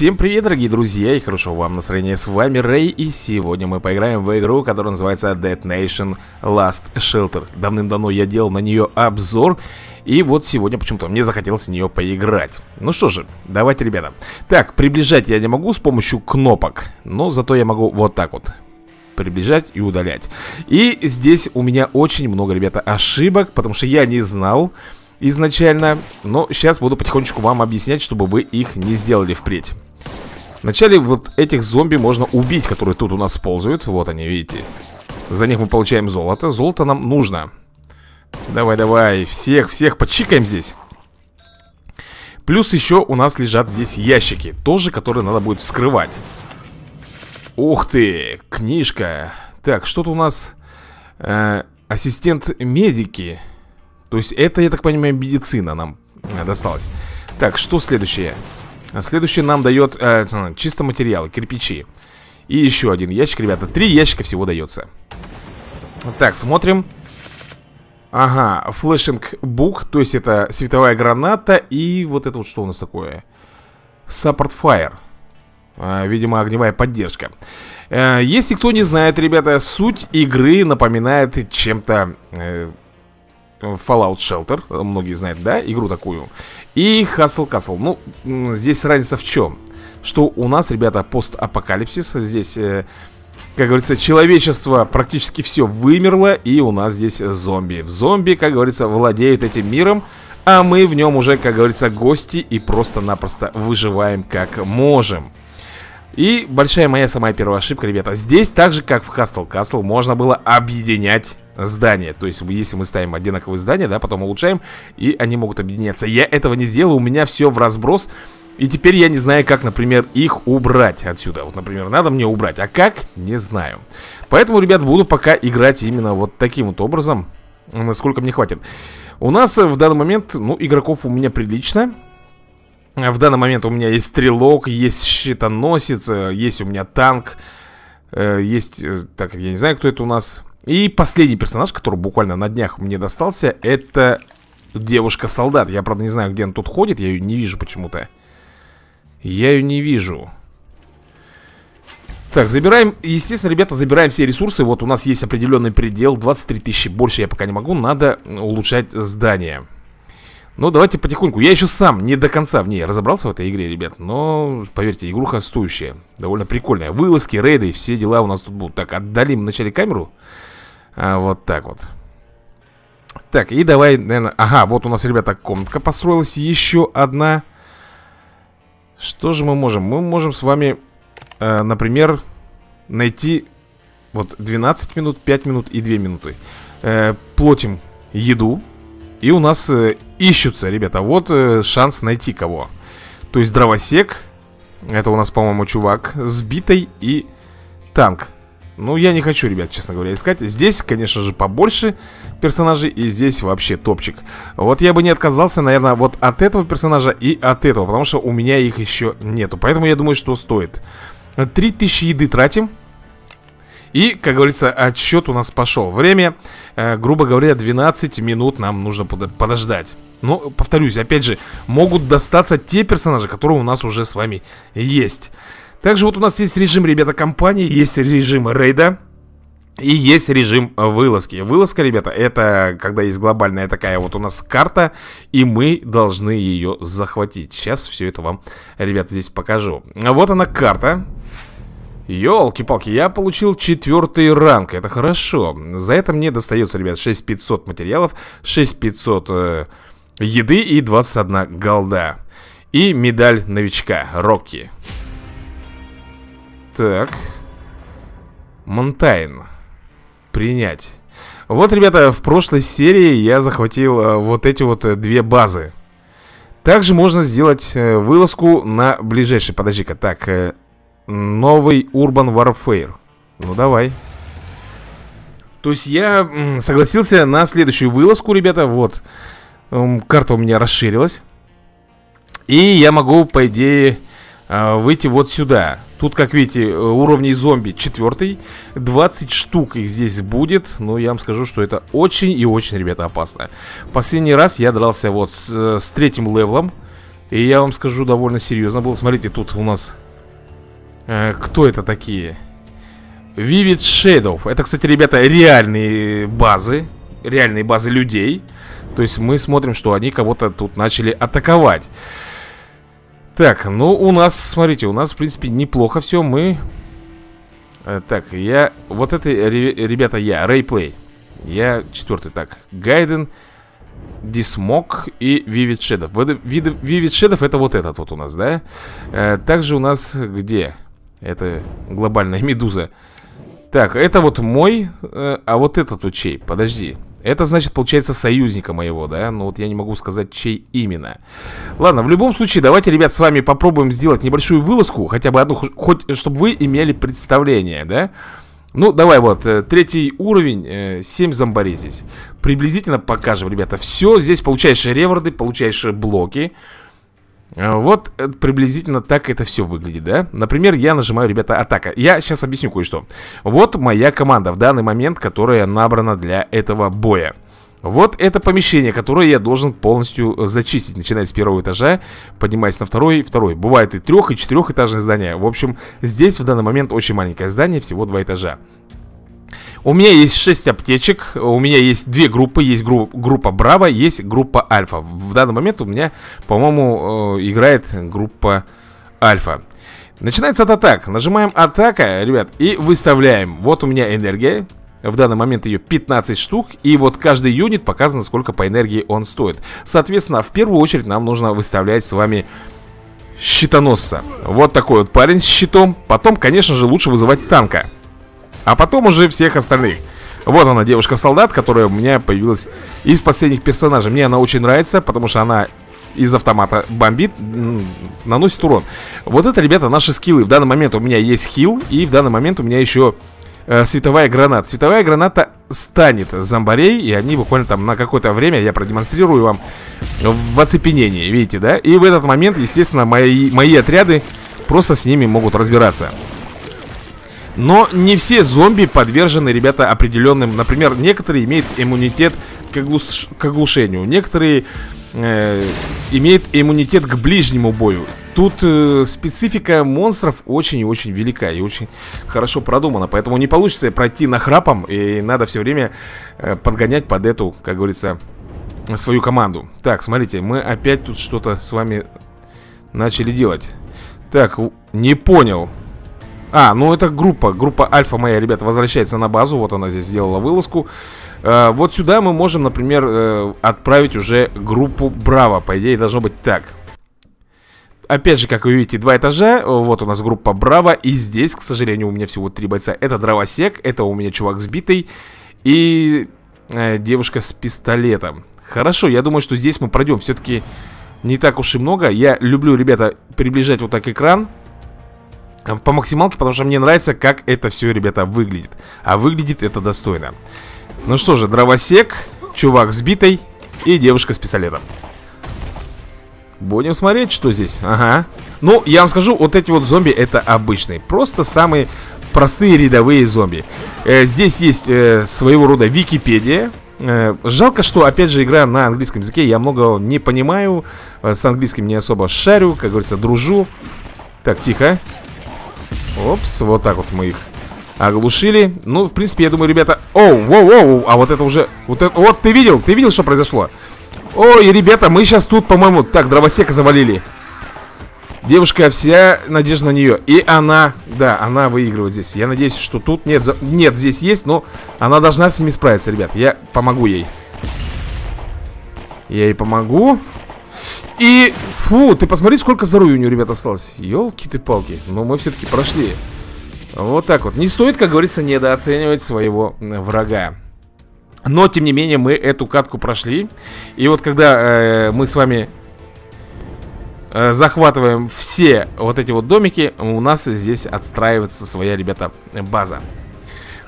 Всем привет, дорогие друзья, и хорошего вам настроения. С вами Рэй, и сегодня мы поиграем в игру, которая называется Dead Nation Last Shelter. Давным-давно я делал на нее обзор, и вот сегодня почему-то мне захотелось в нее поиграть. Ну что же, давайте, ребята. Так, приближать я не могу с помощью кнопок, но зато я могу вот так вот приближать и удалять. И здесь у меня очень много, ребята, ошибок, потому что я не знал изначально Но сейчас буду потихонечку вам объяснять, чтобы вы их не сделали впредь Вначале вот этих зомби можно убить, которые тут у нас ползают. Вот они, видите. За них мы получаем золото. Золото нам нужно. Давай, давай, всех, всех почикаем здесь. Плюс еще у нас лежат здесь ящики Тоже, которые надо будет вскрывать. Ух ты, книжка. Так, что-то у нас э, Ассистент медики. То есть это, я так понимаю, медицина нам э, досталась. Так, что? Следующее нам дает э, чисто материалы, кирпичи. И еще один ящик, ребята Три ящика всего дается. Так, смотрим. Ага, флешинг бук То есть это световая граната И вот это вот что у нас такое? Support fire э, Видимо, огневая поддержка. Э, Если кто не знает, ребята Суть игры напоминает чем-то Fallout Shelter, многие знают, да, игру такую И Hustle Castle, ну, здесь разница в чем? Что у нас, ребята, постапокалипсис. Здесь, э, как говорится, человечество практически все вымерло И у нас здесь зомби. Зомби, как говорится, владеют этим миром А мы в нем уже, как говорится, гости И просто-напросто выживаем как можем и большая моя самая первая ошибка, ребята Здесь так же, как в Hustle Castle, можно было объединять здания. То есть, если мы ставим одинаковые здания, да, потом улучшаем И они могут объединяться. Я этого не сделал, у меня все в разброс И теперь я не знаю, как, например, их убрать отсюда. Вот, например, надо мне убрать, а как? Не знаю. Поэтому, ребят, буду пока играть именно вот таким вот образом Насколько мне хватит. У нас в данный момент, ну, игроков у меня прилично в данный момент у меня есть стрелок, есть щитоносец, э, есть у меня танк, э, есть, э, так, я не знаю, кто это у нас, и последний персонаж, который буквально на днях мне достался, это девушка-солдат. Я, правда, не знаю, где она тут ходит, я ее не вижу почему-то. Я ее не вижу. Так, забираем, естественно, ребята, забираем все ресурсы Вот у нас есть определенный предел 23 тысячи, больше я пока не могу Надо улучшать здание Ну, давайте потихоньку. Я еще сам не до конца в ней разобрался в этой игре, ребят Но, поверьте, игруха стоящая Довольно прикольная. Вылазки, рейды, все дела у нас тут будут. Так, отдалим вначале камеру. А, Вот так вот. Так, и давай, наверное Ага, вот у нас, ребята, комнатка построилась Еще одна. Что же мы можем? Мы можем с вами, э, например Найти Вот 12 минут, 5 минут и 2 минуты. Э, Плотим еду И у нас э, ищутся, ребята Вот э, шанс найти кого. То есть дровосек Это у нас, по-моему, чувак Сбитый и танк. Ну, я не хочу, ребят, честно говоря, искать. Здесь, конечно же, побольше персонажей И здесь вообще топчик. Вот я бы не отказался, наверное, вот от этого персонажа И от этого, потому что у меня их еще нету. Поэтому я думаю, что стоит. 3000 еды тратим и, как говорится, отсчет у нас пошел. Время, э, грубо говоря, 12 минут нам нужно под подождать. Но, повторюсь, опять же, могут достаться те персонажи, которые у нас уже с вами есть. Также вот у нас есть режим, ребята, компании, есть режим рейда и есть режим вылазки Вылазка, ребята, это когда есть глобальная такая вот у нас карта И мы должны ее захватить. Сейчас все это вам, ребята, здесь покажу. Вот она карта Ёлки-палки, я получил четвертый ранг, это хорошо За это мне достается, ребят, 6500 материалов 6500 э, еды и 21 голда И медаль новичка, Рокки так. Монтайн. Принять. Вот, ребята, в прошлой серии я захватил э, вот эти вот э, две базы. Также можно сделать э, вылазку на ближайший. Подожди-ка, так. Э, новый Urban Warfare. Ну, давай. То есть я согласился на следующую вылазку, ребята. Вот. Карта у меня расширилась. И я могу, по идее, э, выйти вот сюда. Тут, как видите, э, уровней зомби четвертый 20 штук их здесь будет Но я вам скажу, что это очень и очень, ребята, опасно Последний раз я дрался вот э, с третьим левелом И я вам скажу, довольно серьезно было Смотрите, тут у нас э, Кто это такие? Vivid Shadow Это, кстати, ребята, реальные базы Реальные базы людей То есть мы смотрим, что они кого-то тут начали атаковать Так, ну у нас, смотрите, у нас, в принципе, неплохо все Мы... Э, так, я... Вот это, ребята, я, Рейплей Я четвертый, так Гайден Дисмок и Vivid Shadow Vivid Shadow это вот этот вот у нас, да? Э, также у нас где? Это глобальная медуза Так, это вот мой э, А вот этот вот чей? Подожди это значит, получается, союзника моего, да? Но вот я не могу сказать, чей именно Ладно, в любом случае, давайте, ребят, с вами попробуем сделать небольшую вылазку Хотя бы одну, хоть, чтобы вы имели представление, да? Ну, давай вот, э, третий уровень, 7 э, зомбарей здесь Приблизительно покажем, ребята Все, здесь получаешь реворды, получаешь блоки Вот приблизительно так это все выглядит, да? Например, я нажимаю, ребята, атака Я сейчас объясню кое-что. Вот моя команда в данный момент, которая набрана для этого боя. Вот это помещение, которое я должен полностью зачистить Начиная с первого этажа, поднимаясь на второй Второй, бывает и трех, и четырехэтажные здания В общем, здесь в данный момент очень маленькое здание Всего два этажа у меня есть 6 аптечек, у меня есть две группы, есть гру группа Браво, есть группа Альфа. В данный момент у меня, по-моему, э, играет группа Альфа. Начинается от атак. Нажимаем атака, ребят, и выставляем. Вот у меня энергия, в данный момент ее 15 штук И вот каждый юнит показано, сколько по энергии он стоит Соответственно, в первую очередь нам нужно выставлять с вами щитоносца Вот такой вот парень с щитом Потом, конечно же, лучше вызывать танка А потом уже всех остальных. Вот она, девушка-солдат, которая у меня появилась из последних персонажей. Мне она очень нравится, потому что она из автомата бомбит, наносит урон. Вот это, ребята, наши скиллы. В данный момент у меня есть хил И в данный момент у меня еще э, световая граната. Световая граната станет зомбарей И они буквально там на какое-то время Я продемонстрирую вам в оцепенении Видите, да? И в этот момент, естественно, мои, мои отряды Просто с ними могут разбираться но не все зомби подвержены, ребята, определенным Например, некоторые имеют иммунитет к, оглуш... к оглушению Некоторые э, имеют иммунитет к ближнему бою. Тут э, специфика монстров очень и очень велика и очень хорошо продумана Поэтому не получится пройти нахрапом И надо все время э, подгонять под эту, как говорится, свою команду. Так, смотрите, мы опять тут что-то с вами начали делать. Так, не понял А, ну это группа, группа Альфа моя, ребята, возвращается на базу Вот она здесь сделала вылазку. Э, Вот сюда мы можем, например, э, отправить уже группу Браво По идее должно быть так. Опять же, как вы видите, два этажа Вот у нас группа Браво И здесь, к сожалению, у меня всего три бойца. Это дровосек, это у меня чувак сбитый И э, девушка с пистолетом. Хорошо, я думаю, что здесь мы пройдем. Все-таки не так уж и много. Я люблю, ребята, приближать вот так экран по максималке, потому что мне нравится, как это все, ребята, выглядит. А выглядит это достойно. Ну что же, дровосек, чувак сбитый и девушка с пистолетом. Будем смотреть, что здесь. Ага. Ну, я вам скажу, вот эти вот зомби это обычные. Просто самые простые рядовые зомби. Э, Здесь есть э, своего рода Википедия. Э, Жалко, что, опять же, игра на английском языке. Я много не понимаю. Э, С английским не особо шарю, как говорится, дружу. Так, тихо Опс, вот так вот мы их оглушили. Ну, в принципе, я думаю, ребята Оу, воу, воу, а вот это уже Вот, это... вот ты видел, ты видел, что произошло? Ой, ребята, мы сейчас тут, по-моему, так, дровосека завалили. Девушка, вся надежда на нее И она, да, она выигрывает здесь. Я надеюсь, что тут нет, за... нет, здесь есть Но она должна с ними справиться, ребят. Я помогу ей. Я ей помогу И, фу, ты посмотри, сколько здоровья у нее, ребят, осталось. Елки ты палки. Но мы все-таки прошли. Вот так вот. Не стоит, как говорится, недооценивать своего врага. Но, тем не менее, мы эту катку прошли. И вот когда э, мы с вами э, захватываем все вот эти вот домики, у нас здесь отстраивается своя, ребята, база.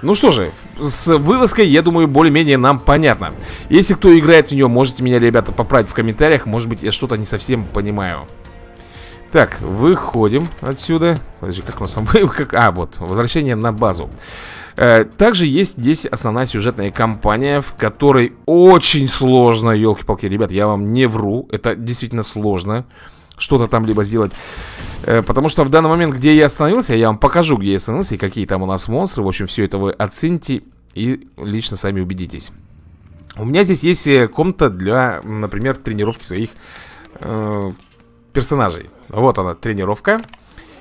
Ну что же, с вылазкой, я думаю, более-менее нам понятно. Если кто играет в нее, можете меня, ребята, поправить в комментариях. Может быть, я что-то не совсем понимаю. Так, выходим отсюда. Подожди, как у нас там... А, вот, возвращение на базу. Э, также есть здесь основная сюжетная кампания, в которой очень сложно, елки-палки, ребят, я вам не вру, это действительно сложно. Что-то там либо сделать. Э, потому что в данный момент, где я остановился, я вам покажу, где я остановился и какие там у нас монстры. В общем, все это вы оцените и лично сами убедитесь. У меня здесь есть э, комната для, например, тренировки своих э, персонажей. Вот она, тренировка.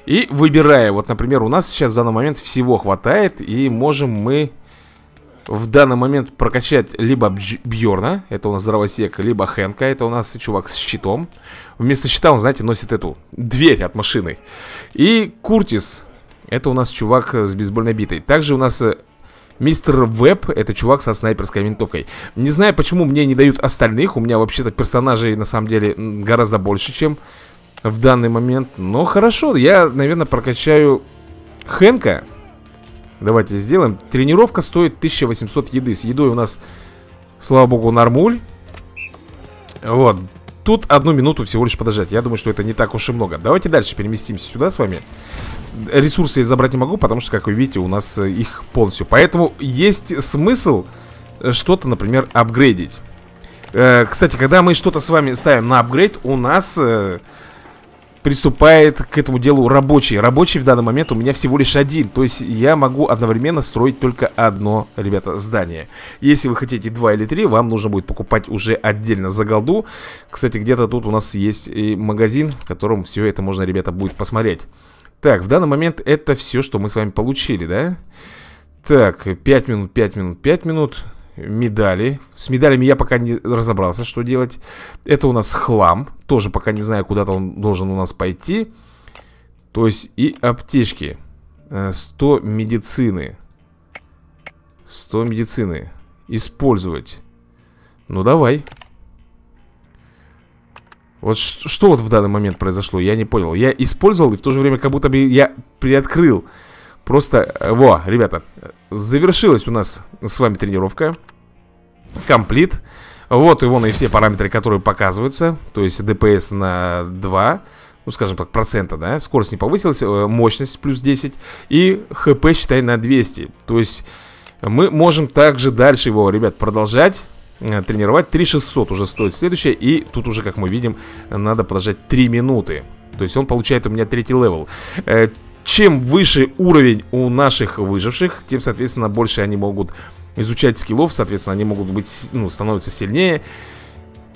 И выбирая, вот, например, у нас сейчас в данный момент всего хватает, и можем мы в данный момент прокачать либо Бьорна, это у нас здравосек, либо Хэнка, это у нас чувак с щитом. Вместо щита он, знаете, носит эту дверь от машины. И Куртис, это у нас чувак с бейсбольной битой. Также у нас э, Мистер Веб, это чувак со снайперской винтовкой. Не знаю, почему мне не дают остальных. У меня вообще-то персонажей, на самом деле, гораздо больше, чем в данный момент. Но хорошо, я, наверное, прокачаю Хэнка. Давайте сделаем. Тренировка стоит 1800 еды. С едой у нас, слава богу, нормуль. Вот. Тут одну минуту всего лишь подождать. Я думаю, что это не так уж и много. Давайте дальше переместимся сюда с вами. Ресурсы я забрать не могу, потому что, как вы видите, у нас э, их полностью. Поэтому есть смысл э, что-то, например, апгрейдить. Э, кстати, когда мы что-то с вами ставим на апгрейд, у нас приступает к этому делу рабочий. Рабочий в данный момент у меня всего лишь один. То есть я могу одновременно строить только одно, ребята, здание. Если вы хотите два или три, вам нужно будет покупать уже отдельно за голду. Кстати, где-то тут у нас есть и магазин, в котором все это можно, ребята, будет посмотреть. Так, в данный момент это все, что мы с вами получили, да? Так, 5 минут, 5 минут, 5 минут медали. С медалями я пока не разобрался, что делать. Это у нас хлам. Тоже пока не знаю, куда-то он должен у нас пойти. То есть и аптечки. 100 э, медицины. 100 медицины. Использовать. Ну, давай. Вот что вот в данный момент произошло, я не понял. Я использовал и в то же время как будто бы я приоткрыл Просто, э, во, ребята, завершилась у нас с вами тренировка. Комплит. Вот и вон и все параметры, которые показываются. То есть ДПС на 2, ну скажем так, процента, да. Скорость не повысилась, э, мощность плюс 10. И HP, считай, на 200. То есть мы можем также дальше его, ребят, продолжать э, тренировать 3600 уже стоит следующее И тут уже, как мы видим, надо подождать 3 минуты То есть он получает у меня третий level чем выше уровень у наших выживших, тем, соответственно, больше они могут изучать скиллов, соответственно, они могут быть, ну, становятся сильнее.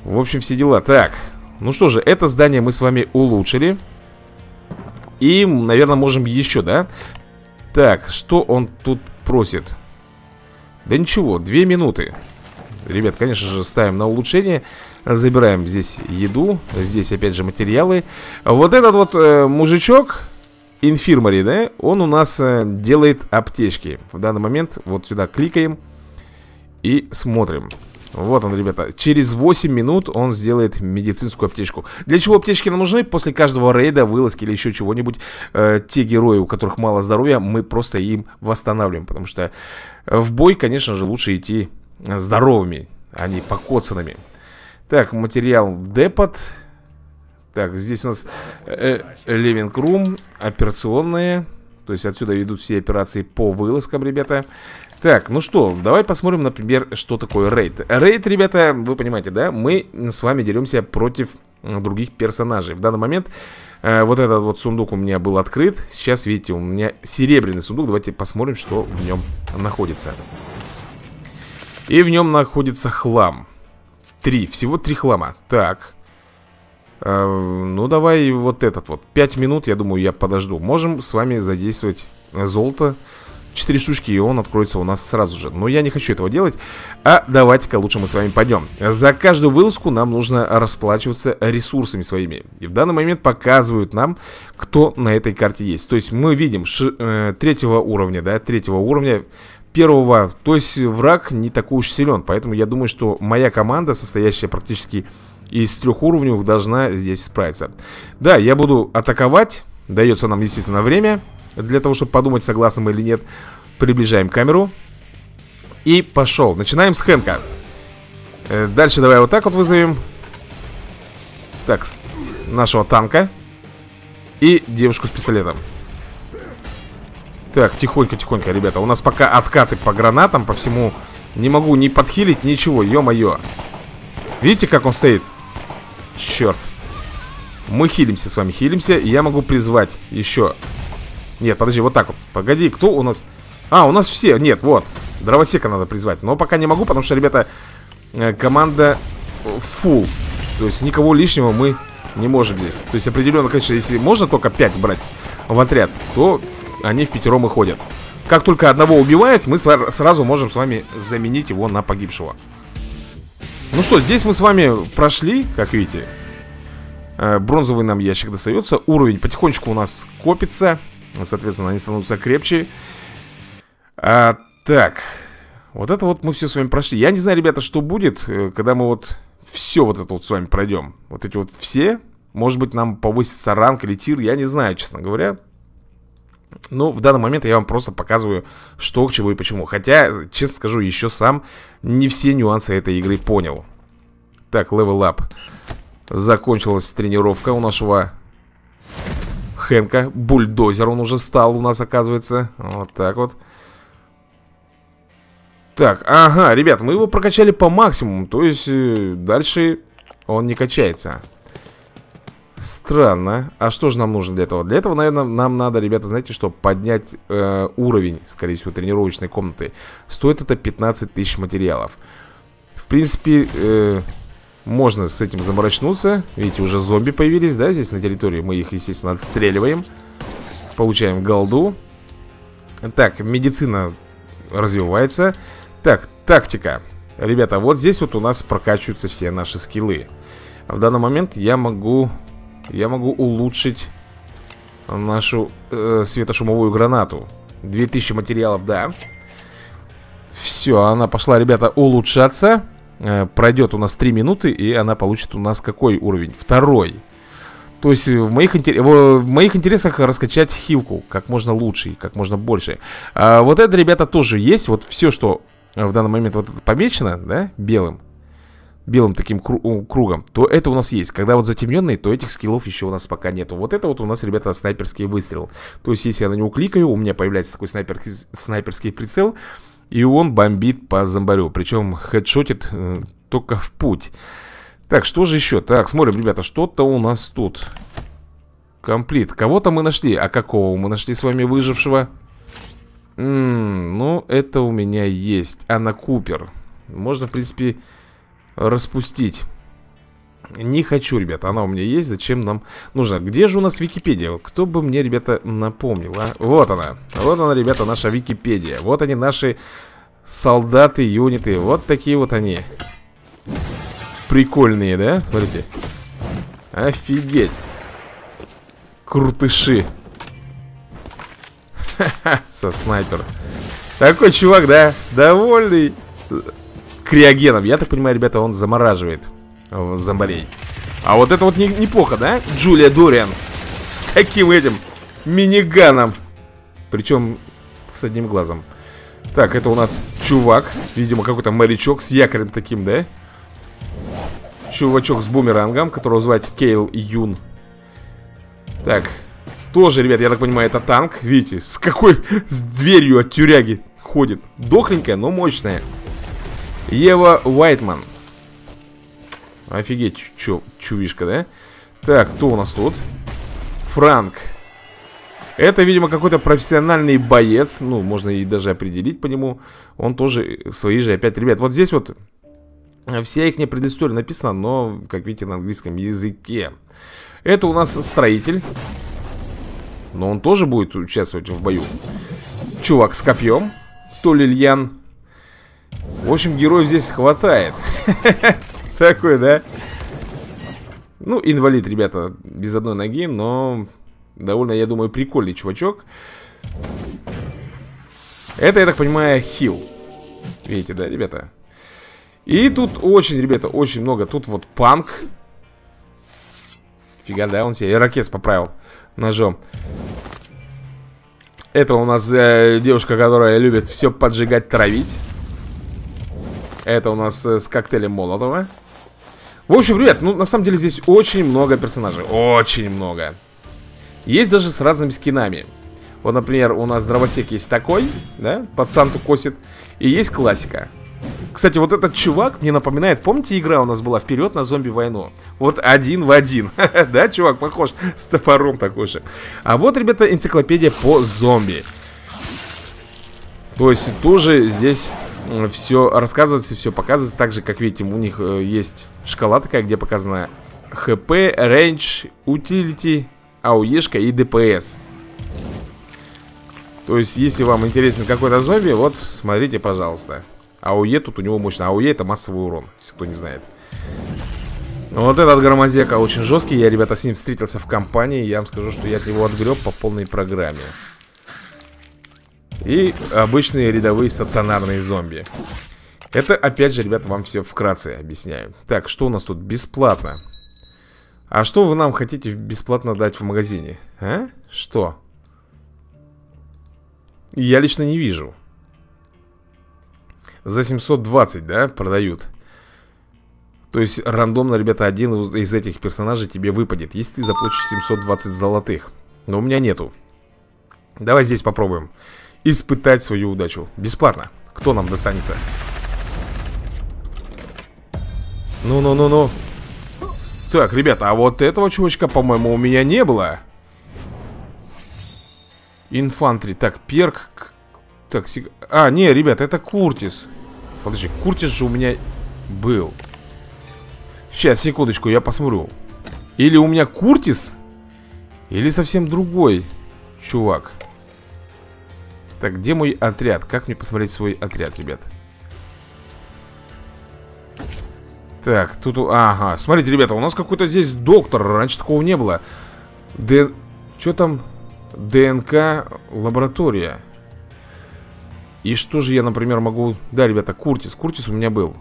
В общем, все дела. Так, ну что же, это здание мы с вами улучшили. И, наверное, можем еще, да? Так, что он тут просит? Да ничего, две минуты. Ребят, конечно же, ставим на улучшение Забираем здесь еду Здесь, опять же, материалы Вот этот вот э, мужичок Инфирмари, да, он у нас э, делает аптечки. В данный момент вот сюда кликаем И смотрим. Вот он, ребята, через 8 минут он сделает медицинскую аптечку. Для чего аптечки нам нужны? После каждого рейда, вылазки или еще чего-нибудь э, Те герои, у которых мало здоровья, мы просто им восстанавливаем. Потому что в бой, конечно же, лучше идти здоровыми, а не покоцанными. Так, материал депот так, здесь у нас э, Living Room, операционные. То есть отсюда идут все операции по вылазкам, ребята. Так, ну что, давай посмотрим, например, что такое рейд. Рейд, ребята, вы понимаете, да? Мы с вами деремся против других персонажей. В данный момент э, вот этот вот сундук у меня был открыт. Сейчас, видите, у меня серебряный сундук. Давайте посмотрим, что в нем находится. И в нем находится хлам. Три, всего три хлама. Так, Э, ну, давай вот этот вот. 5 минут, я думаю, я подожду. Можем с вами задействовать золото. 4 штучки, и он откроется у нас сразу же. Но я не хочу этого делать. А давайте-ка лучше мы с вами пойдем. За каждую вылазку нам нужно расплачиваться ресурсами своими. И в данный момент показывают нам, кто на этой карте есть. То есть мы видим ш, э, третьего уровня, да, третьего уровня первого, то есть враг не такой уж силен, поэтому я думаю, что моя команда, состоящая практически из трех уровней должна здесь справиться. Да, я буду атаковать. Дается нам, естественно, время для того, чтобы подумать, согласны мы или нет. Приближаем камеру. И пошел. Начинаем с Хэнка. Э, дальше давай вот так вот вызовем. Так, нашего танка. И девушку с пистолетом. Так, тихонько-тихонько, ребята. У нас пока откаты по гранатам, по всему. Не могу ни подхилить, ничего, ё-моё. Видите, как он стоит? Черт. Мы хилимся с вами, хилимся И я могу призвать еще Нет, подожди, вот так вот Погоди, кто у нас... А, у нас все, нет, вот Дровосека надо призвать Но пока не могу, потому что, ребята э, Команда full То есть никого лишнего мы не можем здесь То есть определенно, конечно, если можно только 5 брать в отряд То они в пятером и ходят. Как только одного убивают, мы сразу можем с вами заменить его на погибшего. Ну что, здесь мы с вами прошли, как видите. Э, Бронзовый нам ящик достается Уровень потихонечку у нас копится Соответственно, они становятся крепче. А, Так Вот это вот мы все с вами прошли. Я не знаю, ребята, что будет, э, когда мы вот все вот это вот с вами пройдем Вот эти вот все Может быть, нам повысится ранг или тир Я не знаю, честно говоря но в данный момент я вам просто показываю, что к чему и почему. Хотя, честно скажу, еще сам не все нюансы этой игры понял. Так, level up. Закончилась тренировка у нашего Хэнка. Бульдозер он уже стал у нас, оказывается. Вот так вот. Так, ага, ребят, мы его прокачали по максимуму. То есть, э, дальше он не качается. Странно. А что же нам нужно для этого? Для этого, наверное, нам надо, ребята, знаете что? Поднять э, уровень, скорее всего, тренировочной комнаты. Стоит это 15 тысяч материалов. В принципе, э, можно с этим заморочнуться. Видите, уже зомби появились, да, здесь на территории. Мы их, естественно, отстреливаем. Получаем голду. Так, медицина развивается. Так, тактика. Ребята, вот здесь вот у нас прокачиваются все наши скиллы. В данный момент я могу... Я могу улучшить нашу э, светошумовую гранату. 2000 материалов, да. Все, она пошла, ребята, улучшаться. Э, пройдет у нас 3 минуты, и она получит у нас какой уровень? Второй. То есть в моих, в моих интересах раскачать хилку как можно лучше, как можно больше. А вот это, ребята, тоже есть. Вот все, что в данный момент вот помечено, да, белым, белым таким кругом, то это у нас есть. Когда вот затемненный, то этих скиллов еще у нас пока нету. Вот это вот у нас, ребята, снайперский выстрел. То есть, если я на него кликаю, у меня появляется такой снайперский, снайперский прицел. И он бомбит по зомбарю Причем хедшотит э, только в путь Так, что же еще? Так, смотрим, ребята, что-то у нас тут Комплит Кого-то мы нашли А какого мы нашли с вами выжившего? М -м, ну, это у меня есть Анна Купер Можно, в принципе, распустить. Не хочу, ребята, она у меня есть, зачем нам нужна? Где же у нас Википедия? Кто бы мне, ребята, напомнил, а? Вот она, вот она, ребята, наша Википедия. Вот они, наши солдаты, юниты Вот такие вот они. Прикольные, да? Смотрите. Офигеть. Крутыши. Ха-ха, со снайпер. Такой чувак, да? Довольный Криогеном, я так понимаю, ребята, он замораживает зомбарей. А вот это вот не, неплохо, да? Джулия Дориан с таким этим миниганом. Причем с одним глазом. Так, это у нас чувак. Видимо, какой-то морячок с якорем таким, да? Чувачок с бумерангом, которого звать Кейл Юн. Так, тоже, ребят, я так понимаю, это танк. Видите, с какой... С дверью от тюряги ходит. Дохленькая, но мощная. Ева Уайтман. Офигеть, чу чувишка, да? Так, кто у нас тут? Франк. Это, видимо, какой-то профессиональный боец. Ну, можно и даже определить по нему. Он тоже свои же опять. Ребят, вот здесь вот вся их предыстория написана, но, как видите, на английском языке. Это у нас строитель. Но он тоже будет участвовать в бою. Чувак с копьем. То Лильян. В общем, героев здесь хватает. Такой, да? Ну, инвалид, ребята, без одной ноги, но довольно, я думаю, прикольный чувачок. Это, я так понимаю, хил. Видите, да, ребята? И тут очень, ребята, очень много. Тут вот панк. Фига, да, он себе ирокез поправил ножом. Это у нас э, девушка, которая любит все поджигать, травить. Это у нас э, с коктейлем Молотова. В общем, ребят, ну на самом деле здесь очень много персонажей Очень много Есть даже с разными скинами Вот, например, у нас дровосек есть такой, да, под Санту косит И есть классика Кстати, вот этот чувак мне напоминает, помните, игра у нас была «Вперед на зомби-войну»? Вот один в один. да, чувак, похож с топором такой же. А вот, ребята, энциклопедия по зомби. То есть тоже здесь все рассказывается, все показывается. Так же, как видите, у них э, есть шкала такая, где показано HP, range, utility, AOE шка и DPS. То есть, если вам интересен какой-то зомби, вот, смотрите, пожалуйста. AOE тут у него мощно. AOE это массовый урон, если кто не знает. Вот этот громозека очень жесткий. Я, ребята, с ним встретился в кампании. Я вам скажу, что я от него отгреб по полной программе. И обычные рядовые стационарные зомби. Это, опять же, ребята, вам все вкратце объясняю. Так, что у нас тут бесплатно? А что вы нам хотите бесплатно дать в магазине? А? Что? Я лично не вижу. За 720, да, продают. То есть рандомно, ребята, один из этих персонажей тебе выпадет, если ты заплатишь 720 золотых. Но у меня нету. Давай здесь попробуем испытать свою удачу. Бесплатно. Кто нам достанется? Ну-ну-ну-ну. Так, ребята, а вот этого чувачка, по-моему, у меня не было. Инфантри. Так, перк. Так, сиг... А, не, ребят, это Куртис. Подожди, Куртис же у меня был. Сейчас, секундочку, я посмотрю. Или у меня Куртис, или совсем другой чувак. Так, где мой отряд? Как мне посмотреть свой отряд, ребят? Так, тут... Ага, смотрите, ребята, у нас какой-то здесь доктор. Раньше такого не было. Д... Что там? ДНК лаборатория. И что же я, например, могу... Да, ребята, Куртис. Куртис у меня был.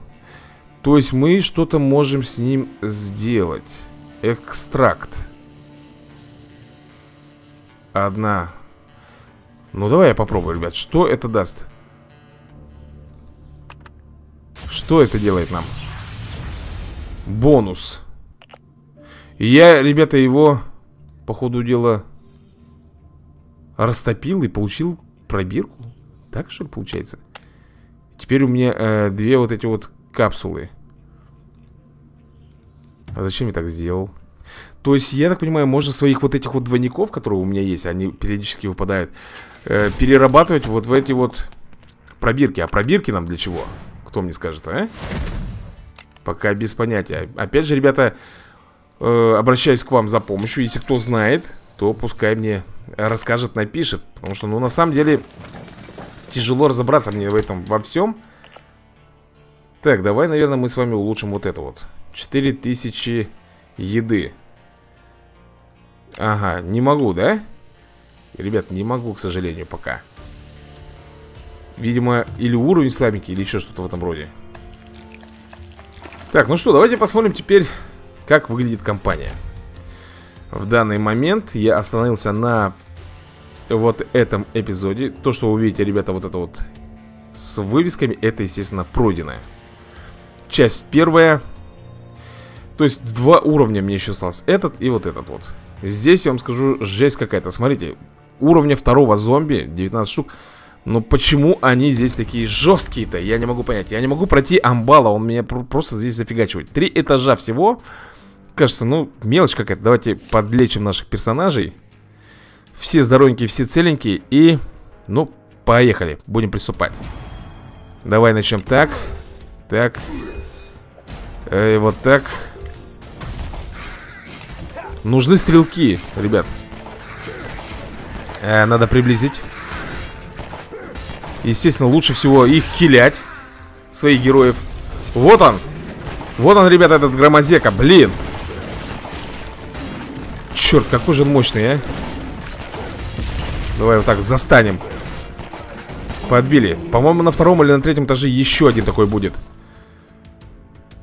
То есть мы что-то можем с ним сделать. Экстракт. Одна Ну, давай я попробую, ребят Что это даст? Что это делает нам? Бонус Я, ребята, его По ходу дела Растопил и получил пробирку Так что получается? Теперь у меня э, две вот эти вот капсулы А зачем я так сделал? То есть, я так понимаю, можно своих вот этих вот двойников, которые у меня есть Они периодически выпадают э, Перерабатывать вот в эти вот пробирки. А пробирки нам для чего? Кто мне скажет, а? Пока без понятия. Опять же, ребята, э, обращаюсь к вам за помощью. Если кто знает, то пускай мне расскажет, напишет. Потому что, ну, на самом деле Тяжело разобраться мне в этом во всем. Так, давай, наверное, мы с вами улучшим вот это вот. 4000 еды Ага, не могу, да? Ребят, не могу, к сожалению, пока Видимо, или уровень слабенький, или еще что-то в этом роде так, ну что, давайте посмотрим теперь, как выглядит компания. В данный момент я остановился на вот этом эпизоде. То, что вы видите, ребята, вот это вот с вывесками, это, естественно, пройденная. Часть первая. То есть два уровня мне еще осталось. Этот и вот этот вот. Здесь я вам скажу, жесть какая-то. Смотрите, уровня второго зомби, 19 штук. Но почему они здесь такие жесткие-то? Я не могу понять. Я не могу пройти амбала, он меня просто здесь зафигачивает. Три этажа всего. Кажется, ну, мелочь какая-то. Давайте подлечим наших персонажей. Все здоровенькие, все целенькие. И, ну, поехали. Будем приступать. Давай начнем так. Так. Э, вот так. Нужны стрелки, ребят. Э, надо приблизить. Естественно, лучше всего их хилять Своих героев. Вот он. Вот он, ребята, этот громозека, блин. Черт, какой же он мощный, а. Давай вот так застанем. Подбили. По-моему, на втором или на третьем этаже еще один такой будет.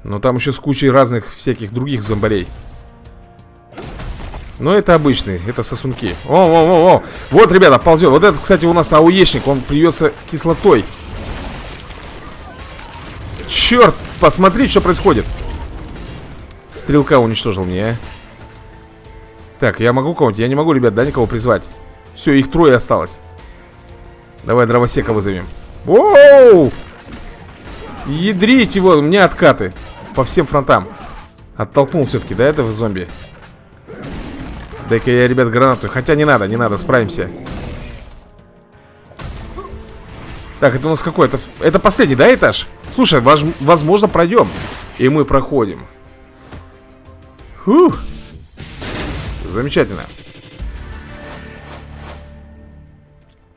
Но там еще с кучей разных всяких других зомбарей но это обычный, это сосунки. О, о, о, о, вот, ребята, ползет. Вот этот, кстати, у нас ауешник, он плюется кислотой. Черт, посмотри, что происходит. Стрелка уничтожил а Так, я могу кого-нибудь? Я не могу, ребят, да, никого призвать. Все, их трое осталось. Давай дровосека вызовем. Воу! Ядрить его, у меня откаты По всем фронтам. Оттолкнул все-таки до этого зомби Дай-ка я, ребят, гранату. Хотя не надо, не надо, справимся. Так, это у нас какой? Это, это последний, да, этаж? Слушай, вож, возможно, пройдем. И мы проходим. Фух. Замечательно.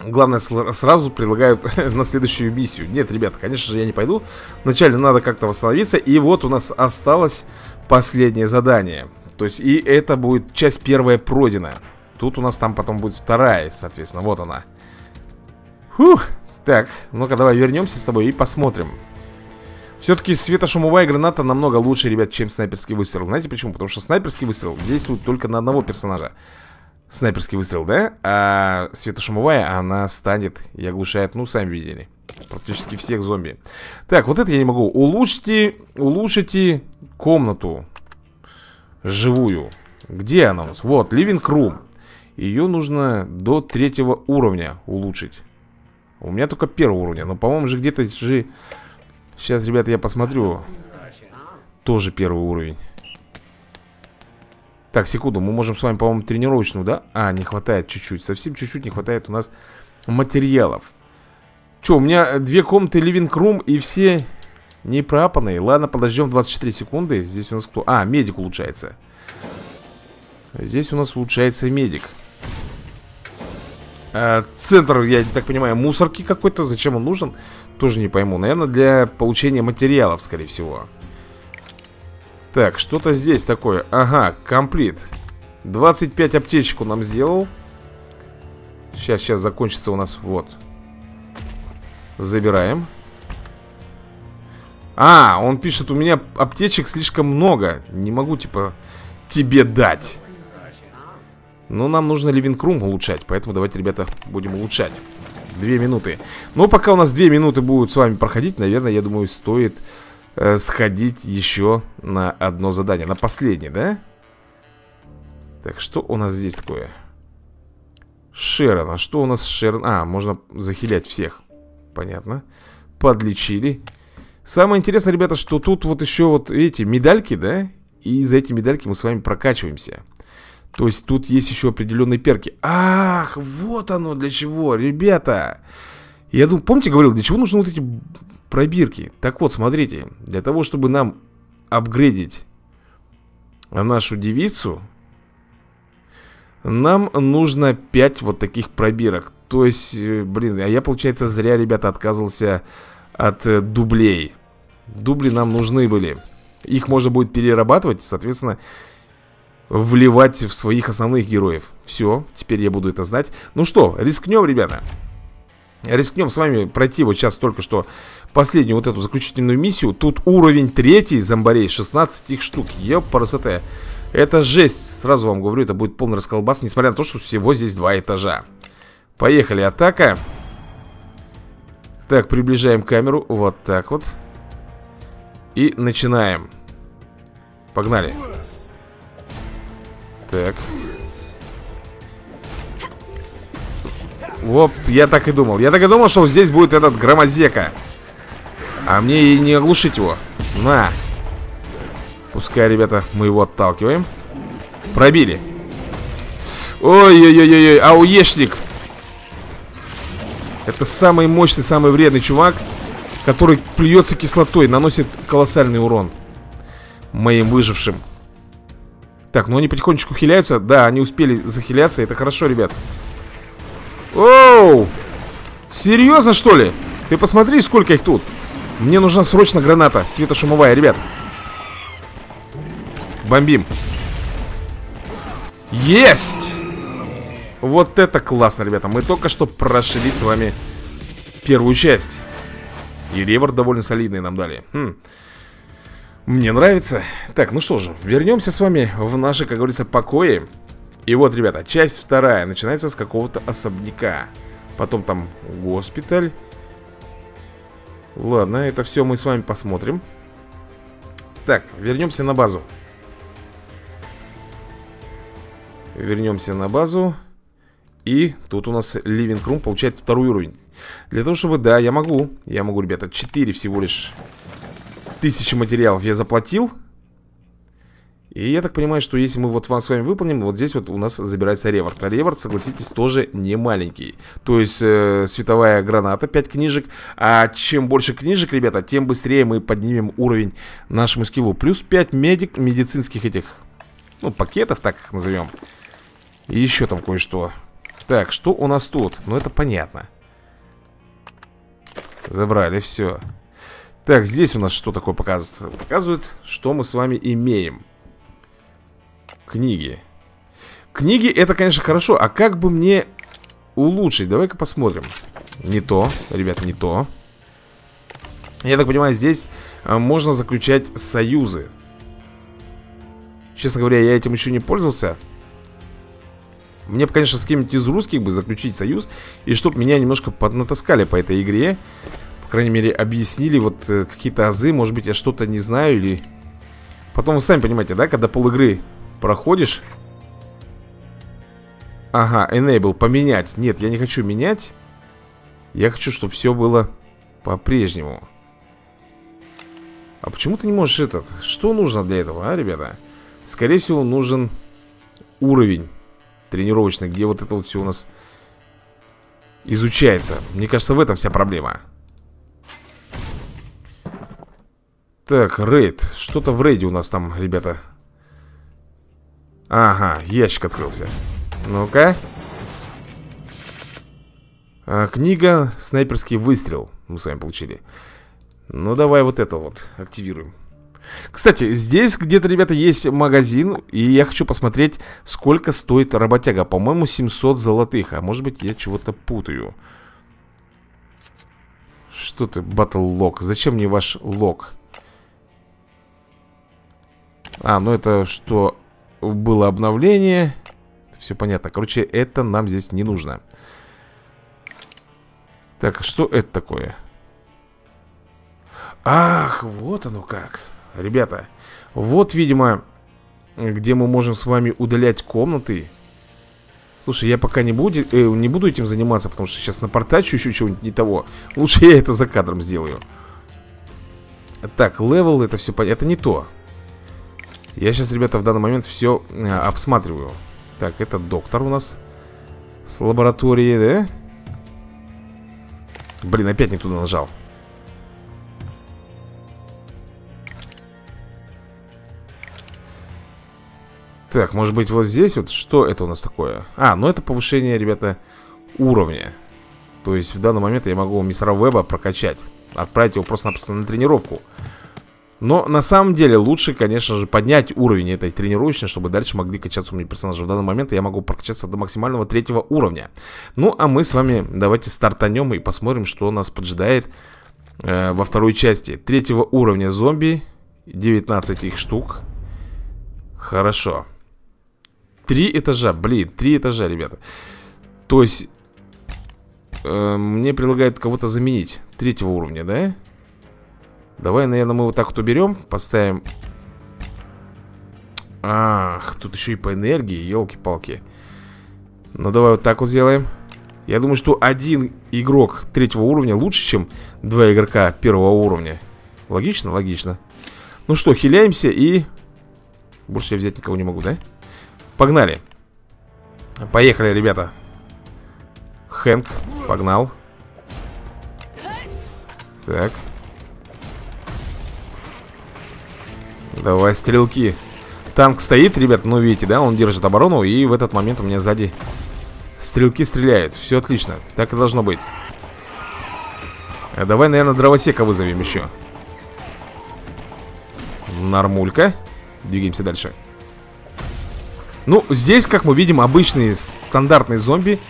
Главное, сразу предлагают на следующую миссию. Нет, ребята, конечно же, я не пойду. Вначале надо как-то восстановиться. И вот у нас осталось последнее задание То есть, и это будет часть первая пройдена. Тут у нас там потом будет вторая, соответственно, вот она. Фух, так, ну-ка давай вернемся с тобой и посмотрим. Все-таки светошумовая граната намного лучше, ребят, чем снайперский выстрел. Знаете почему? Потому что снайперский выстрел действует только на одного персонажа. Снайперский выстрел, да? А светошумовая, она станет и оглушает, ну, сами видели Практически всех зомби. Так, вот это я не могу. Улучшите, улучшите комнату Живую. Где она у нас? Вот, living room. Ее нужно до третьего уровня улучшить. У меня только первого уровня Но, по-моему, же где-то же... Сейчас, ребята, я посмотрю. Тоже первый уровень. Так, секунду, мы можем с вами, по-моему, тренировочную, да? А, не хватает чуть-чуть, совсем чуть-чуть не хватает у нас материалов. Че, у меня две комнаты living room и все не пропанные Ладно, подождем 24 секунды. Здесь у нас кто? А, медик улучшается. Здесь у нас улучшается медик. А, Центр, я так понимаю, мусорки какой-то? Зачем он нужен? Тоже не пойму. Наверное, для получения материалов, скорее всего. Так, что-то здесь такое. Ага, комплит. 25 аптечек он нам сделал. Сейчас, сейчас закончится у нас. Вот. Забираем А, он пишет, у меня аптечек слишком много Не могу, типа, тебе дать Но нам нужно ливинг-рум улучшать Поэтому давайте, ребята, будем улучшать. Две минуты. Но пока у нас две минуты будут с вами проходить Наверное, я думаю, стоит э, сходить еще на одно задание На последнее, да? Так, что у нас здесь такое? Шерон, а что у нас с Шерон? А, можно захилять всех. Понятно. Подлечили Самое интересное, ребята, что тут вот еще вот эти медальки, да? И за эти медальки мы с вами прокачиваемся То есть тут есть еще определенные перки Ах, вот оно для чего, ребята Я думаю, помните, говорил, для чего нужны вот эти пробирки. Так вот, смотрите, для того, чтобы нам апгрейдить нашу девицу, нам нужно 5 вот таких пробирок. То есть, э, блин, а я, получается, зря, ребята, отказывался от э, дублей. Дубли нам нужны были. Их можно будет перерабатывать, соответственно, вливать в своих основных героев. Все, теперь я буду это знать. Ну что, рискнем, ребята. Рискнем с вами пройти вот сейчас только что последнюю вот эту заключительную миссию. Тут уровень третий зомбарей, 16 их штук. Ёпарасоте. Это жесть, сразу вам говорю, это будет полный расколбас, несмотря на то, что всего здесь два этажа. Поехали, атака. Так, приближаем камеру, вот так вот. И начинаем. Погнали. Так. Вот, я так и думал. Я так и думал, что здесь будет этот громозека. А мне и не оглушить его. На. Пускай, ребята, мы его отталкиваем. Пробили. Ой-ой-ой-ой, ауешник. Это самый мощный, самый вредный чувак, который плюется кислотой, наносит колоссальный урон моим выжившим. Так, ну они потихонечку хиляются. Да, они успели захиляться, это хорошо, ребят. Оу! Серьезно, что ли? Ты посмотри, сколько их тут. Мне нужна срочно граната, светошумовая, ребят. Бомбим. Есть! Вот это классно, ребята. Мы только что прошли с вами первую часть. И ревор довольно солидный нам дали. Хм. Мне нравится. Так, ну что же, вернемся с вами в наши, как говорится, покои. И вот, ребята, часть вторая начинается с какого-то особняка. Потом там госпиталь. Ладно, это все мы с вами посмотрим. Так, вернемся на базу. Вернемся на базу. И тут у нас Living Room получает второй уровень Для того, чтобы, да, я могу Я могу, ребята, 4 всего лишь Тысячи материалов я заплатил и я так понимаю, что если мы вот вам с вами выполним, вот здесь вот у нас забирается реворд. А реворд, согласитесь, тоже не маленький. То есть э, световая граната, 5 книжек. А чем больше книжек, ребята, тем быстрее мы поднимем уровень нашему скиллу. Плюс 5 медик, медицинских этих, ну, пакетов, так их назовем. И еще там кое-что. Так, что у нас тут? Ну, это понятно. Забрали, все. Так, здесь у нас что такое показывает? Показывает, что мы с вами имеем. Книги Книги это, конечно, хорошо А как бы мне улучшить? Давай-ка посмотрим Не то, ребят, не то Я так понимаю, здесь а, можно заключать союзы Честно говоря, я этим еще не пользовался Мне бы, конечно, с кем-нибудь из русских бы заключить союз И чтобы меня немножко поднатаскали по этой игре. По крайней мере, объяснили вот э, какие-то азы Может быть, я что-то не знаю или... Потом вы сами понимаете, да, когда пол игры проходишь? Ага, enable, поменять. Нет, я не хочу менять. Я хочу, чтобы все было по-прежнему. А почему ты не можешь этот? Что нужно для этого, а, ребята? Скорее всего, нужен уровень тренировочный Где вот это вот все у нас изучается. Мне кажется, в этом вся проблема. Так, рейд. Что-то в рейде у нас там, ребята. Ага, ящик открылся. Ну-ка. А, Книга «Снайперский выстрел» Мы с вами получили. Ну, давай вот это вот активируем Кстати, здесь где-то, ребята, есть магазин И я хочу посмотреть, сколько стоит работяга По-моему, 700 золотых А может быть, я чего-то путаю Что ты, батл лог? Зачем мне ваш лог? А, ну это что было обновление Все понятно Короче, это нам здесь не нужно Так, что это такое? Ах, вот оно как Ребята, вот, видимо Где мы можем с вами удалять комнаты. Слушай, я пока не буду, э, не буду этим заниматься Потому что сейчас напортачу еще чего-нибудь не того. Лучше я это за кадром сделаю. Так, level, это все понятно Это не то. Я сейчас, ребята, в данный момент все э, обсматриваю. Так, это доктор у нас С лаборатории, да? Блин, опять не туда нажал Так, может быть вот здесь вот Что это у нас такое? А, ну это повышение, ребята, уровня То есть в данный момент я могу мистера Веба прокачать Отправить его просто-напросто на тренировку но на самом деле лучше, конечно же, поднять уровень этой тренировочной, чтобы дальше могли качаться у меня персонажи. В данный момент я могу прокачаться до максимального третьего уровня. Ну, а мы с вами давайте стартанем и посмотрим, что нас поджидает э, во второй части. Третьего уровня зомби, 19 их штук. Хорошо. Три этажа, блин, три этажа, ребята. То есть, э, мне предлагают кого-то заменить третьего уровня, да? Давай, наверное, мы вот так вот уберем Поставим Ах, тут еще и по энергии, елки-палки Ну, давай вот так вот сделаем Я думаю, что один игрок третьего уровня лучше, чем два игрока первого уровня Логично? Логично Ну что, хиляемся и... Больше я взять никого не могу, да? Погнали. Поехали, ребята. Хэнк, погнал. Так. Давай, стрелки. Танк стоит, ребят, ну видите, да, он держит оборону И в этот момент у меня сзади стрелки стреляют. Все отлично, так и должно быть. А Давай, наверное, дровосека вызовем еще Нормулька. Двигаемся дальше Ну, здесь, как мы видим, обычные стандартные зомби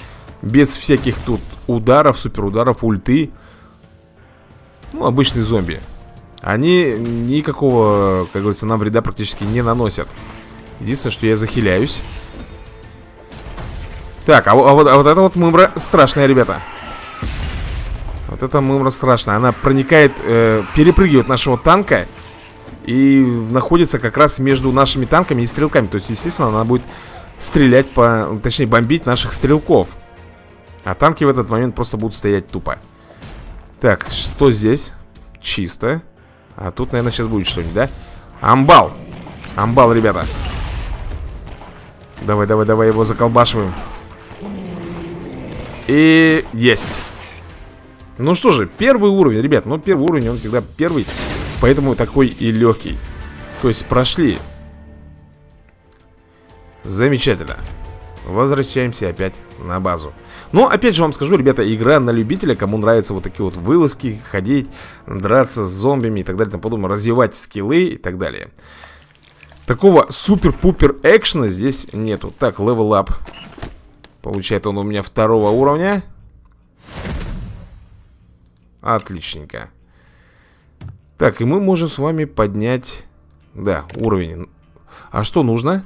Без всяких тут ударов, суперударов, ульты. Ну, обычные зомби. Они никакого, как говорится, нам вреда практически не наносят. Единственное, что я захиляюсь. Так, а, а, вот, а вот это вот мымра страшная, ребята. Вот эта мымра страшная. Она проникает, э, перепрыгивает нашего танка И находится как раз между нашими танками и стрелками. То есть, естественно, она будет стрелять по... Точнее, бомбить наших стрелков. А танки в этот момент просто будут стоять тупо. Так, что здесь? Чисто. А тут, наверное, сейчас будет что-нибудь, да? Амбал. Амбал, ребята. Давай, давай, давай его заколбашиваем. И есть. Ну что же, первый уровень, ребят. Ну, первый уровень, он всегда первый Поэтому такой и легкий То есть прошли. Замечательно. Возвращаемся опять на базу. Но опять же вам скажу, ребята, игра на любителя Кому нравятся вот такие вот вылазки Ходить, драться с зомбими и так далее тому Развивать скиллы и так далее. Такого супер-пупер экшена здесь нету. Так, level up. Получает он у меня второго уровня. Отличненько Так, и мы можем с вами поднять Да, уровень А что нужно?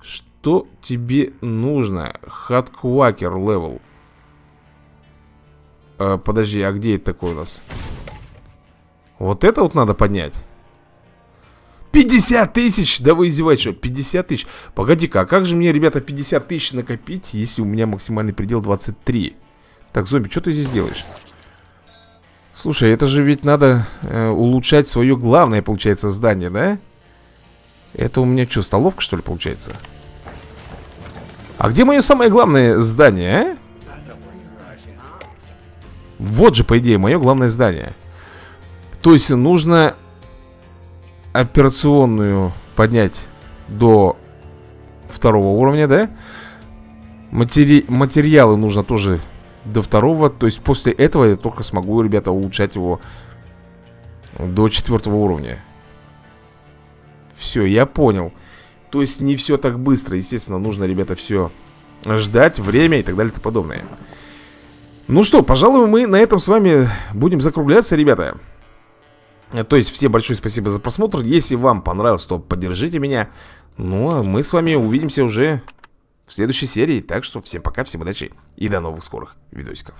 Что тебе нужно? Headquarter level а, Подожди, а где это такое у нас? Вот это вот надо поднять 50 тысяч! Да вы издеваетесь, что? 50 тысяч Погоди-ка, а как же мне, ребята, 50 тысяч накопить Если у меня максимальный предел 23 Так, зомби, что ты здесь делаешь? Слушай, это же ведь надо э, улучшать свое главное, получается, здание, да? Это у меня что, столовка, что ли, получается? А где мое самое главное здание, а? Вот же, по идее, мое главное здание то есть нужно операционную поднять до второго уровня, да? Матери... Материалы нужно тоже до второго. То есть после этого я только смогу, ребята, улучшать его до четвертого уровня. Все, я понял. То есть не все так быстро. Естественно, нужно, ребята, все ждать, время и так далее и тому подобное. Ну что, пожалуй, мы на этом с вами будем закругляться, ребята. То есть всем большое спасибо за просмотр Если вам понравилось, то поддержите меня Ну а мы с вами увидимся уже в следующей серии Так что всем пока, всем удачи и до новых скорых видосиков